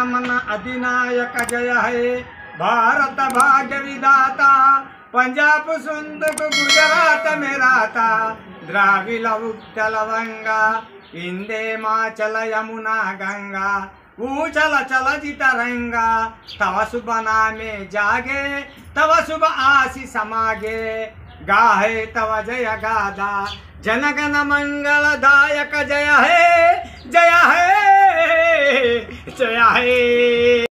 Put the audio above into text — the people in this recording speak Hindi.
नमन अधिनायक जय हे। भारत भाग्य विदाता पंजाब सुंदर गुजरात में राता द्राविल उत्तल गंगा इंदे माचल यमुना गंगा। ऊचल चल जित रंगा, तव शुभ नामे जागे, तव शुभ आशी समागे गाहे तव जय गादा, जनगण मंगल दायक जय है। जय हे जय हे